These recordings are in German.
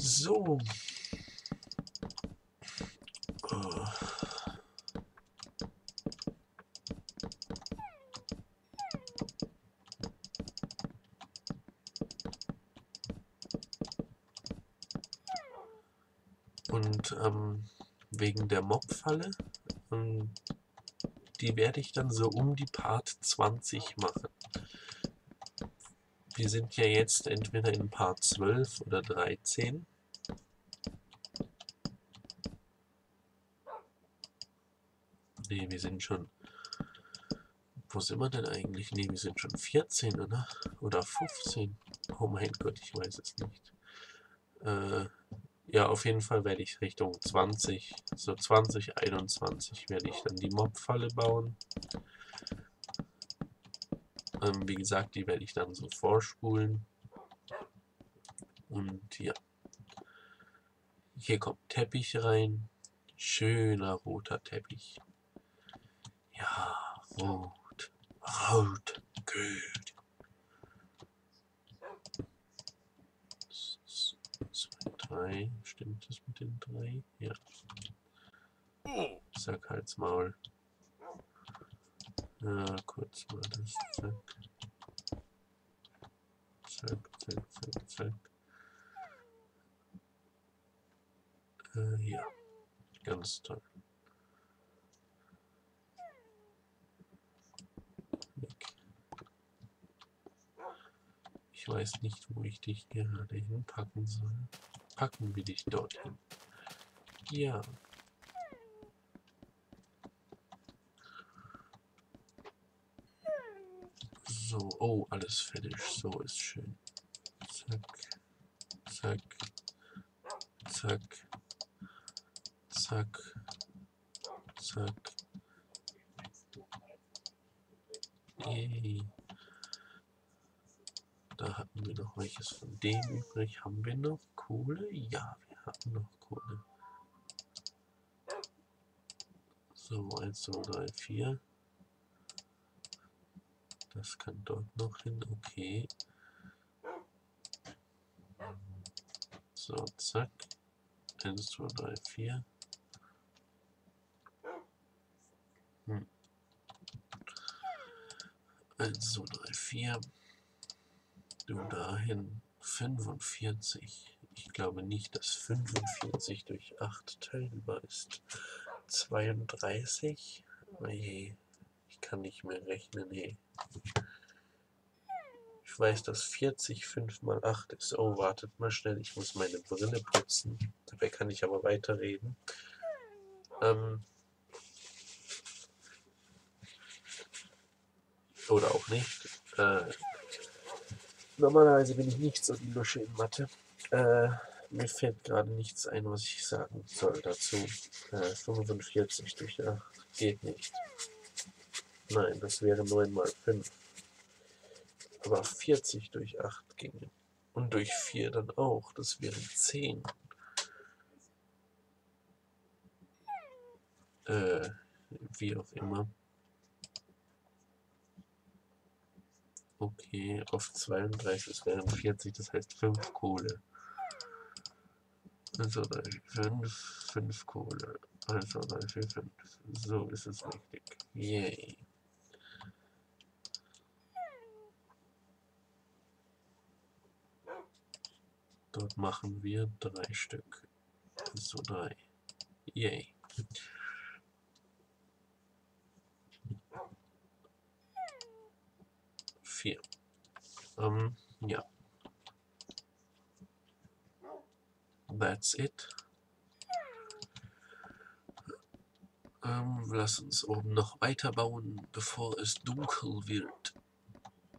So. Äh. Und ähm, wegen der Mobfalle, ähm, die werde ich dann so um die Part 20 machen. Wir sind ja jetzt entweder in Part 12 oder 13. Ne, wir sind schon... Wo sind wir denn eigentlich? Ne, wir sind schon 14, oder? Oder 15? Oh mein Gott, ich weiß es nicht. Äh, ja, auf jeden Fall werde ich Richtung 20, so 2021 werde ich dann die Mobfalle bauen. Ähm, wie gesagt, die werde ich dann so vorspulen. Und ja. Hier kommt Teppich rein. Schöner roter Teppich. Ja, rot. Rot. Gut. Zwei, drei. Stimmt das mit den drei? Ja. Sag halt's Maul. Ja, kurz mal das. Zack. Zack, zack, zack, zack. Äh, ja. Ganz toll. Ich weiß nicht, wo ich dich gerade hinpacken soll. Packen wir dich dorthin. Ja. So, oh, alles fertig. So ist schön. Zack, zack, zack, zack, zack. Yay. Da hatten wir noch welches von dem übrig. Haben wir noch Kohle? Ja, wir hatten noch Kohle. So, 1, 2, 3, 4. Das kann dort noch hin, okay. So, zack. 1, 2, 3, 4. Hm. 1, 2, 3, 4. Du dahin 45. Ich glaube nicht, dass 45 durch 8 teilbar ist. 32. Oh je. Kann nicht mehr rechnen, hey. Ich weiß, dass 40 5 mal 8 ist. Oh, wartet mal schnell, ich muss meine Brille putzen. Dabei kann ich aber weiterreden. Ähm Oder auch nicht. Äh normalerweise bin ich nicht so die Lusche in Mathe. Äh, mir fällt gerade nichts ein, was ich sagen soll dazu. Äh, 45 durch 8 geht nicht. Nein, das wäre 9 mal 5. Aber 40 durch 8 ginge. Und durch 4 dann auch. Das wären 10. Äh, wie auch immer. Okay, auf 32, das wären 40, das heißt 5 Kohle. Also 3, 5, 5 Kohle. Also 3, 4, 5. So ist es richtig. Yay. Dort machen wir drei Stück. So drei. Yay. Vier. Ähm, ja. That's it. Ähm, lass uns oben noch weiterbauen, bevor es dunkel wird.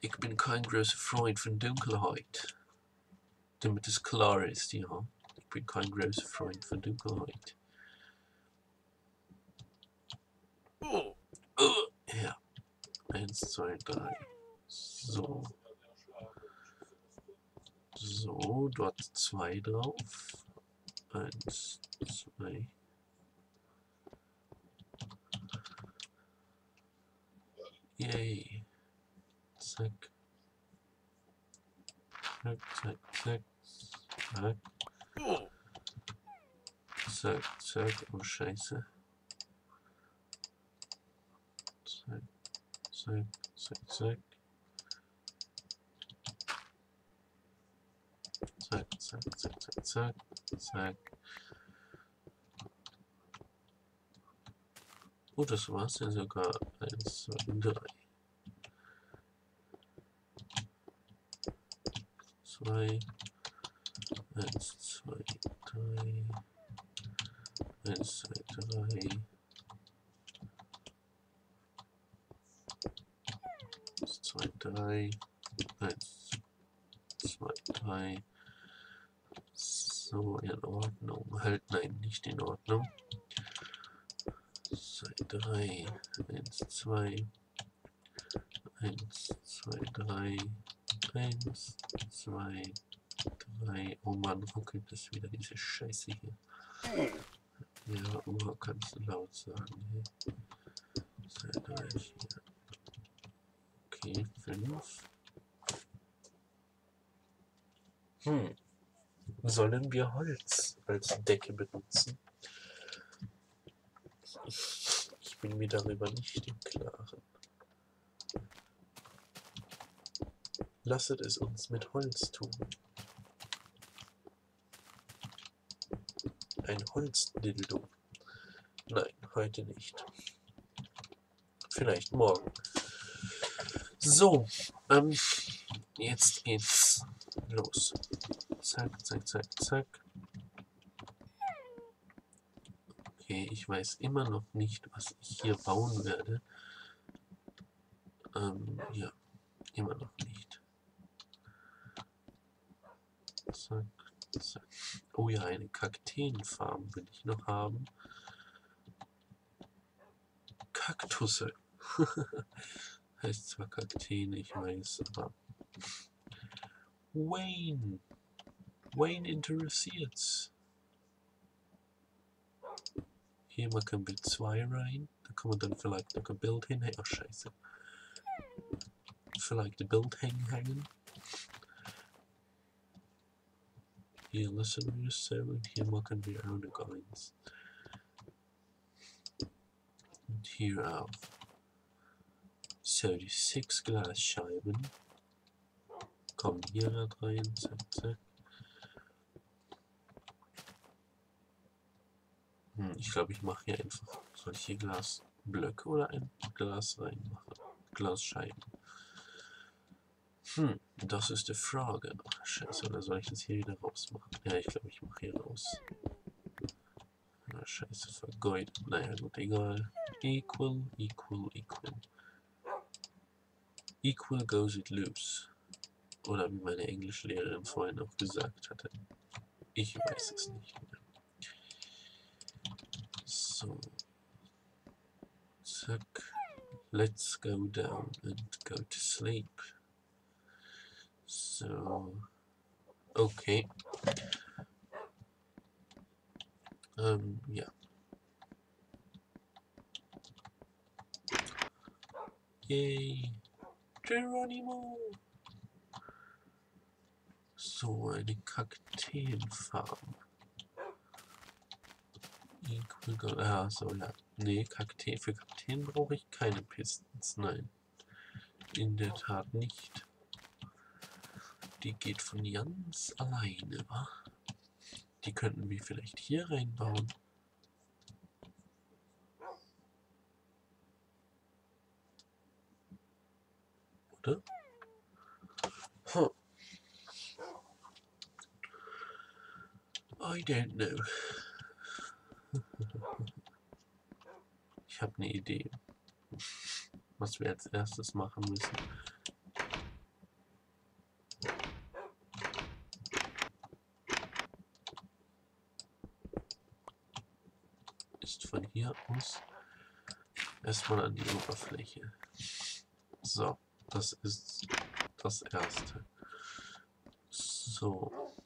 Ich bin kein großer Freund von Dunkelheit. Damit es klar ist, ja. Ich bin kein großer Freund von Dunkelheit. Ja. Eins, zwei, drei. So. So, dort zwei drauf. Eins, zwei. Yay. Zack. Zack, zack, zack. Zack. Zack, zack, oh Scheiße. Zack, zack, zack, zack. Zack, zack, zack, zack, zack, zack. Oh, das war's ja sogar. Eins, zwei, drei. Zwei. Eins, zwei, drei. Eins, zwei, drei. Eins, zwei, drei. Eins, zwei, drei. So, in Ordnung. Halt, nein, nicht in Ordnung. Zwei, drei. Eins, zwei. Eins, zwei, drei. Eins, zwei, drei. Oh Mann, ruckelt das wieder, diese Scheiße hier. Ja, oh, kannst du laut sagen. Zwei, drei, vier. Okay, fünf. Hm. Sollen wir Holz als Decke benutzen? Ich bin mir darüber nicht im Klaren. Lasset es uns mit Holz tun. Ein Holzdildo. Nein, heute nicht. Vielleicht morgen. So, ähm, jetzt geht's los. Zack, zack, zack, zack. Okay, ich weiß immer noch nicht, was ich hier bauen werde. Ähm, ja, immer noch nicht. Zack, zack. Oh ja, eine Kakteenfarm will ich noch haben. Kaktusse. heißt zwar Kakteen, ich weiß, aber... Wayne. Wayne interessiert. Hier machen wir zwei rein. Da kann man dann vielleicht noch ein Bild hinhängen. Ach, scheiße. Vielleicht ein Bild hängen. Hier lassen wir es so und hier machen wir auch noch eins. Und hier auch. So, die sechs Glasscheiben kommen hier rein. Zack, zack. Hm, ich glaube, ich mache hier einfach solche Glasblöcke oder ein Glas reinmachen. Glasscheiben. Hm, das ist die Frage. Ach, scheiße, oder soll ich das hier wieder rausmachen? Ja, ich glaube, ich mache hier raus. Na, scheiße, vergeudet. Naja, gut, egal. Equal, equal, equal. Equal goes it loose. Oder wie meine Englischlehrerin vorhin auch gesagt hatte. Ich weiß es nicht mehr. So. Zack. Let's go down and go to sleep. So. Okay. Ähm, ja. Yay. Geronimo. So, eine Kakteenfarm. Equal so, ja. Nee, Kakteen. Für Kakteen brauche ich keine Pistons. Nein. In der Tat nicht. Die geht von ganz alleine, wa? Die könnten wir vielleicht hier reinbauen. Oder? Huh. I don't know. Ich habe eine Idee, was wir als erstes machen müssen. Ist von hier aus erstmal an die Oberfläche. So, das ist das erste. So.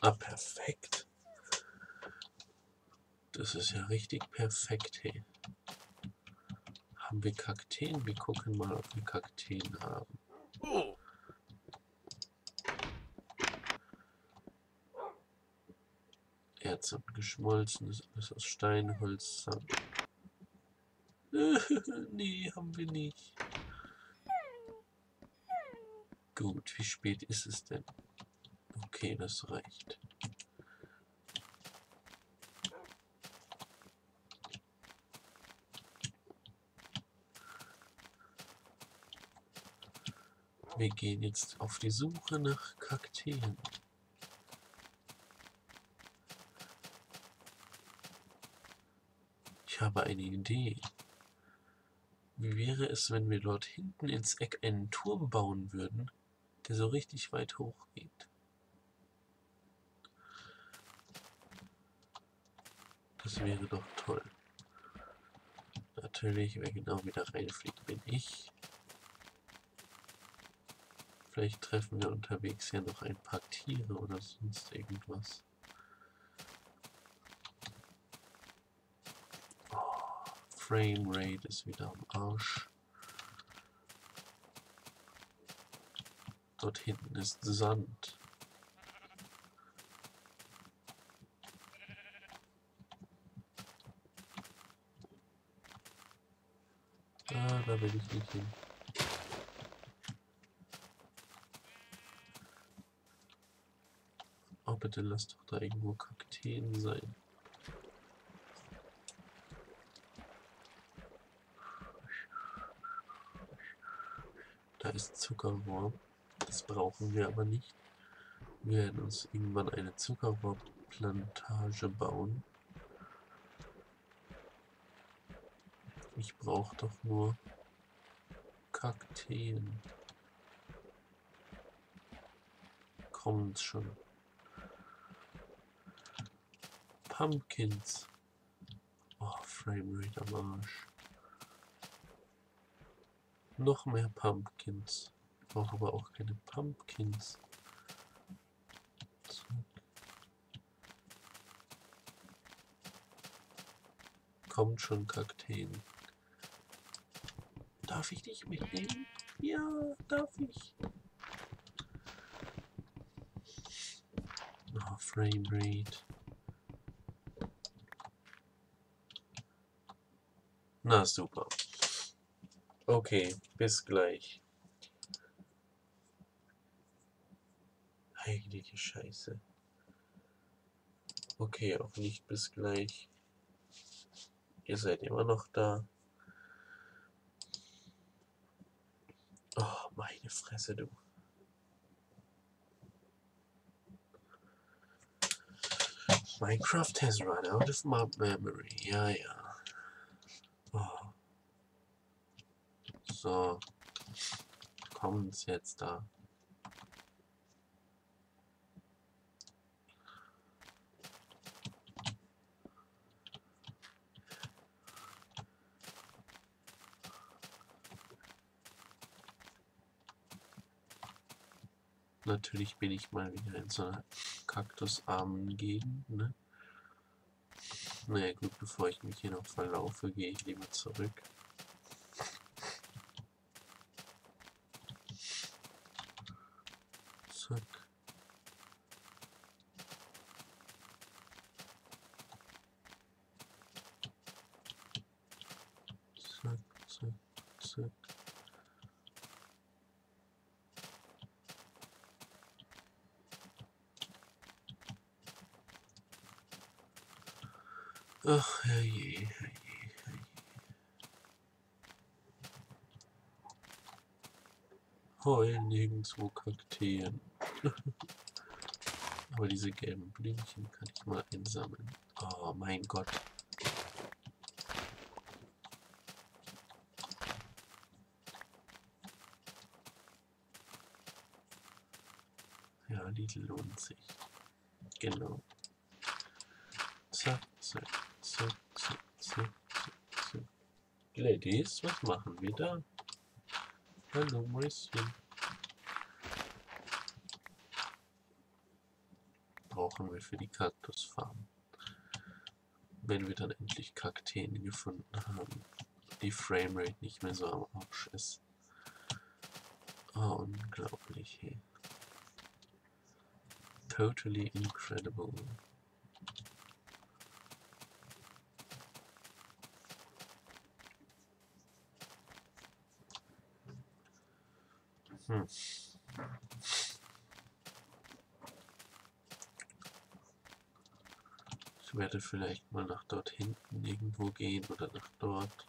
Ah, perfekt. Das ist ja richtig perfekt, hey. Haben wir Kakteen? Wir gucken mal, ob wir Kakteen haben. Erz und geschmolzenes alles aus Stein, Holz, Sand. nee, haben wir nicht. Gut, wie spät ist es denn? Okay, das reicht. Wir gehen jetzt auf die Suche nach Kakteen. Ich habe eine Idee. Wie wäre es, wenn wir dort hinten ins Eck einen Turm bauen würden, der so richtig weit hoch geht? Das wäre doch toll. Natürlich, wer genau wieder reinfliegt, bin ich. Vielleicht treffen wir unterwegs ja noch ein paar Tiere oder sonst irgendwas. Framerate ist wieder am Arsch. Dort hinten ist Sand. Ah, da will ich nicht hin. Oh, bitte lass doch da irgendwo Kakteen sein. Da ist Zuckerrohr. Das brauchen wir aber nicht. Wir werden uns irgendwann eine Zuckerrohrplantage bauen. Ich brauche doch nur Kakteen. Kommt schon. Pumpkins. Oh, Framerate am Arsch. Noch mehr Pumpkins. Brauche aber auch keine Pumpkins. Zack. Kommt schon Kakteen. Darf ich dich mitnehmen? Ja, darf ich. Oh, Framerate. Na super. Okay, bis gleich. Heilige Scheiße. Okay, auch nicht bis gleich. Ihr seid immer noch da. Oh, meine Fresse, du. Minecraft has run out of my memory. Ja, ja. Oh. So. Kommt's jetzt da. Natürlich bin ich mal wieder in so einer kaktusarmen Gegend, ne? Naja gut, bevor ich mich hier noch verlaufe, gehe ich lieber zurück. Zack. Zack, zack, zack. Ach, herrje, herrje, herrje. Heul nirgendwo Kakteen. Aber diese gelben Blümchen kann ich mal einsammeln. Oh mein Gott. Ja, Lidl lohnt sich. Genau. Zack, zack, zack, zack, zack, zack. Ladies, was machen wir da? Hallo, Mäuschen. Brauchen wir für die Kaktusfarm. Wenn wir dann endlich Kakteen gefunden haben. die Framerate nicht mehr so am Arsch ist. Oh, unglaublich, hey. Totally incredible. Hm. Ich werde vielleicht mal nach dort hinten irgendwo gehen oder nach dort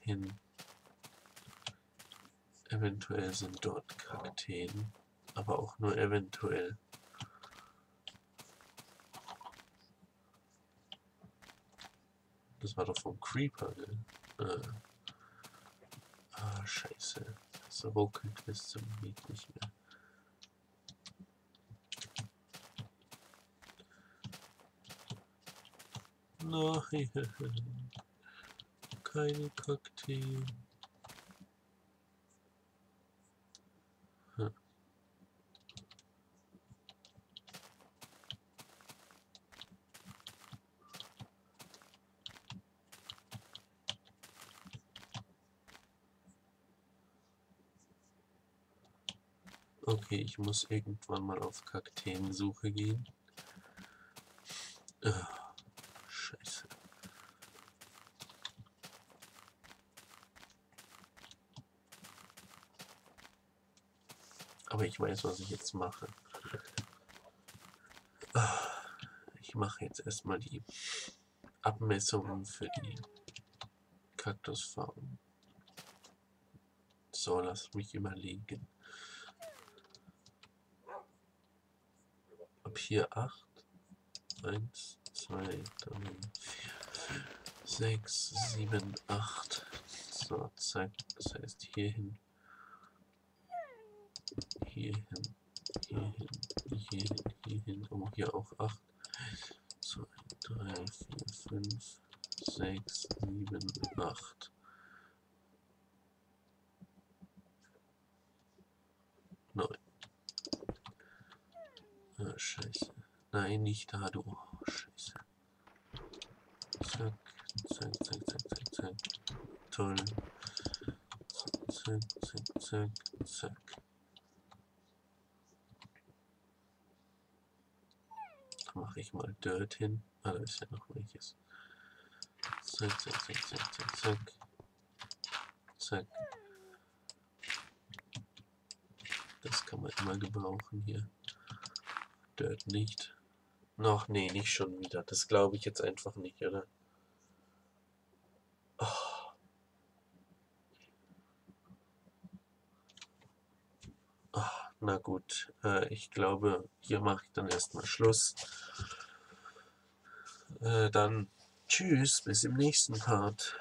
hin. Eventuell sind dort Kakteen, aber auch nur eventuell. Das war doch vom Creeper, ne? Äh. Ah, scheiße. Das ruckelt bis zum Weg nicht mehr. Nein. Keine Kakteen. Okay, ich muss irgendwann mal auf Kakteensuche gehen. Oh, scheiße. Aber ich weiß, was ich jetzt mache. Ich mache jetzt erstmal die Abmessungen für die Kaktusfarm. So, lass mich überlegen. Ab hier 8. 1, 2, 3, 4, 6, 7, 8. So, zack. Das heißt hier hin. Hier hin. Hier hin. Hier hin. Hier hin. Oh, hier auch 8. 2, 3, 4, 5, 6, 7, 8. Neun. Ah, scheiße. Nein, nicht da, du. Oh, scheiße. Zack, zack, zack, zack, zack, zack. Toll. Zack, zack, zack, zack. Mache ich mal Dirt hin. Ah, da ist ja noch welches. Zack, zack, zack, zack, zack, zack. Zack. Das kann man immer gebrauchen hier. Dirt nicht. Noch, nee, nicht schon wieder. Das glaube ich jetzt einfach nicht, oder? Oh. Oh, na gut, äh, ich glaube, hier mache ich dann erstmal Schluss. Äh, dann tschüss, bis im nächsten Part.